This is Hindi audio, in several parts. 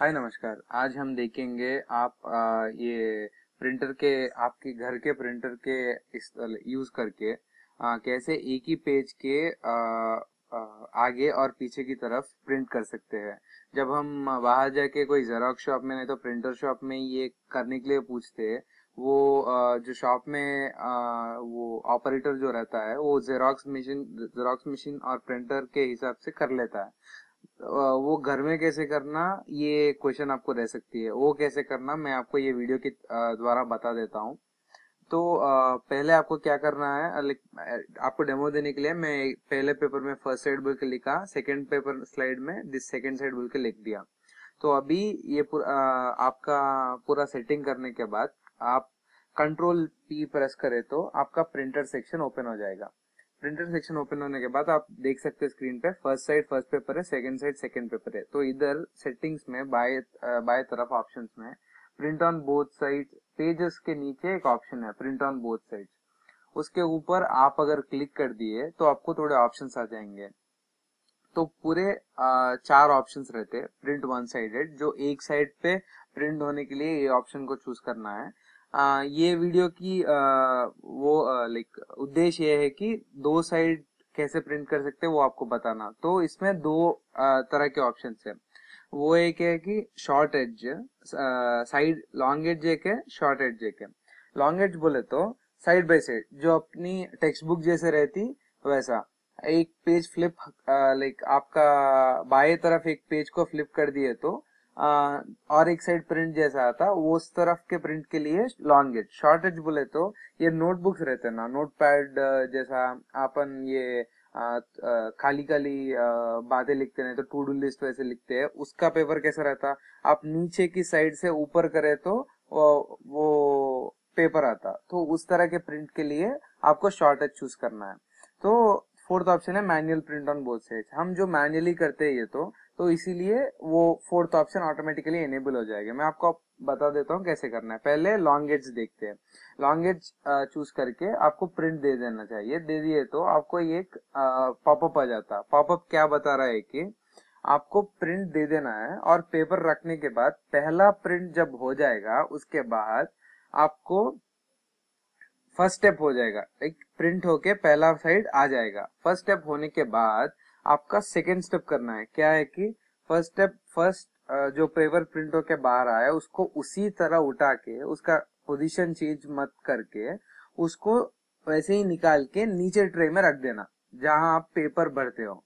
हाय नमस्कार। आज हम देखेंगे आप आ, ये प्रिंटर के आपके घर के प्रिंटर के इस यूज़ करके आ, कैसे एक ही पेज के आ, आ, आगे और पीछे की तरफ़ प्रिंट कर सकते हैं। जब हम बाहर जाके कोई जेरोक्स शॉप में नहीं तो प्रिंटर शॉप में ये करने के लिए पूछते हैं वो जो शॉप में वो ऑपरेटर जो रहता है वो जेरोक्स मशीन जेरोक्स मशीन और प्रिंटर के हिसाब से कर लेता है। वो घर में कैसे करना, ये क्वेश्चन आपको रह सकती है। वो कैसे करना, मैं आपको ये वीडियो के द्वारा बता देता हूँ। तो पहले आपको क्या करना है आपको डेमो देने के लिए मैं पहले पेपर में फ़र्स्ट साइड बोल के लिखा सेकंड पेपर स्लाइड में दिस सेकंड साइड बोल के लिख दिया। तो अभी ये पूरा आपका पूरा सेटिंग करने के बाद आप कंट्रोल पी प्रेस करें तो आपका प्रिंटर सेक्शन ओपन हो जाएगा। प्रिंटर सेक्शन ओपन होने के बाद आप देख सकते हैं स्क्रीन पे फ़र्स्ट साइड फ़र्स्ट पेपर है सेकंड साइड सेकंड पेपर है। तो इधर सेटिंग्स में बाय बाय तरफ़ ऑप्शंस में print on both side pages के नीचे एक ऑप्शन है प्रिंट ऑन बोथ साइड उसके ऊपर आप अगर क्लिक कर दिए तो आपको थोड़े ऑप्शन आ जाएँगे। तो पूरे चार ऑप्शंस रहते हैं प्रिंट वन साइडेड जो एक साइड पे प्रिंट होने के लिए ये ऑप्शन को चूज़ करना है। आ, ये वीडियो की आ, वो लाइक उद्देश्य ये है कि दो साइड कैसे प्रिंट कर सकते हैं वो आपको बताना। तो इसमें दो आ, तरह के ऑप्शन है। वो एक है कि short edge side long edge एक है शॉर्ट एज एक है। लॉन्ग एज बोले तो साइड बाय साइड जो अपनी टेक्स्ट बुक जैसे रहती वैसा। एक पेज फ्लिप लाइक आपका बाएँ तरफ़ एक पेज को फ्लिप कर दिए तो और एक साइड प्रिंट जैसा आता वो उस तरफ़ के प्रिंट के लिए लॉन्ग एज शॉर्ट एज बोले तो ये नोटबुक्स रहते ना नोट पैड जैसा अपन ये आ, खाली खाली बातें लिखते हैं तो टू डू लिस्ट वैसे लिखते हैं उसका पेपर कैसा रहता? आप नीचे की साइड से ऊपर करे तो वो, वो पेपर आता। तो उस तरह के प्रिंट के लिए आपको शॉर्ट एज चूज़ करना है। तो फोर्थ ऑप्शन है manual print on both side हम जो मैनुअली करते हैं ये तो तो इसीलिए वो फोर्थ ऑप्शन ऑटोमेटिकली एनेबल हो जाएगा। मैं आपको बता देता हूँ कैसे करना है। पहले लॉन्ग एज देखते हैं। लॉन्ग एज चूज़ करके आपको प्रिंट दे देना चाहिए। दे दिए तो आपको एक पॉपअप आ जाता। पॉपअप क्या बता रहा है कि आपको प्रिंट दे देना है और पेपर रखने के बाद पहला प्रिंट जब हो जाएगा, उसके बाद आपको फ़र्स्ट स्टेप हो जाएगा। एक प्रिंट होके पहला साइड आ जाएगा। फ़र्स्ट स्टेप होने के बाद आपका सेकेंड स्टेप करना है। क्या है कि फ़र्स्ट स्टेप फ़र्स्ट जो पेपर प्रिंट होके बाहर आया, उसको उसी तरह उठा के, उसका पोजीशन चेंज मत करके, उसको वैसे ही निकाल के नीचे ट्रे में रख देना, जहाँ आप पेपर भरते हो।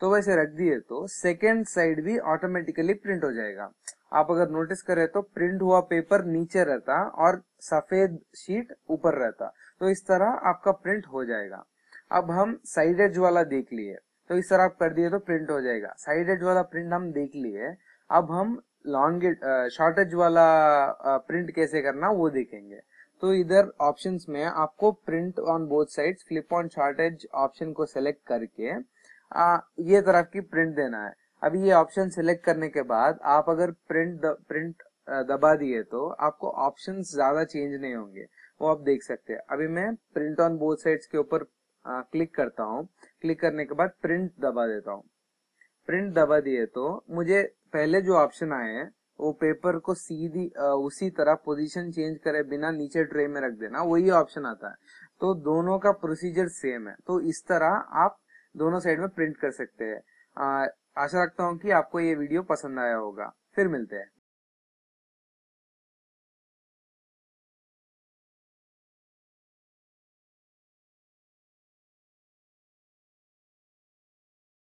तो वैसे रख दिए तो सेकेंड साइड भी ऑटोमेटिकली प्रिंट हो जाएगा। आप अगर नोटिस करें तो प्रिंट हुआ पेपर नीचे रहता और सफ़ेद शीट ऊपर रहता। तो इस तरह आपका प्रिंट हो जाएगा। अब हम साइड एज वाला देख लिए। तो इस तरह आप कर दिए तो प्रिंट हो जाएगा। साइड एज वाला प्रिंट हम देख लिए। अब हम लॉन्ग शॉर्ट एज वाला प्रिंट कैसे करना वो देखेंगे। तो इधर ऑप्शंस में आपको print on both sides flip on short edge option को सेलेक्ट करके आ, ये तरफ़ की प्रिंट देना है। अभी ये ऑप्शन सेलेक्ट करने के बाद आप अगर प्रिंट द, प्रिंट दबा दिए तो आपको ऑप्शंस ज़्यादा चेंज नहीं होंगे। वो आप देख सकते हैं। अभी मैं प्रिंट ऑन बोथ साइड्स के ऊपर क्लिक करता हूँ। क्लिक करने के बाद प्रिंट दबा देता हूँ। प्रिंट दबा दिए तो मुझे पहले जो ऑप्शन आए हैं वो पेपर को सीधी आ, उसी तरह पोजीशन चेंज करे बिना नीचे ट्रे में रख देना वही ऑप्शन आता है। तो दोनों का प्रोसीजर सेम है। तो इस तरह आप दोनों साइड में प्रिंट कर सकते हैं। आशा रखता हूँ कि आपको ये वीडियो पसंद आया होगा। फिर मिलते हैं।